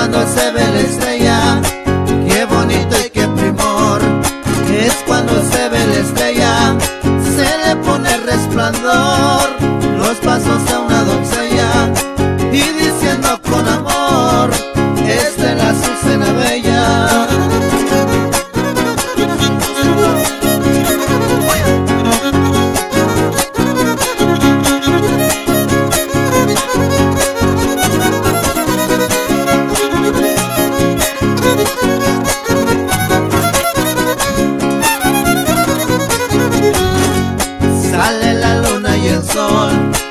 cuando se ve la estrella, qué bonito y qué primor. Es cuando se ve la estrella, se le pone resplandor los pasos a una doncella y diciendo con amor. La luna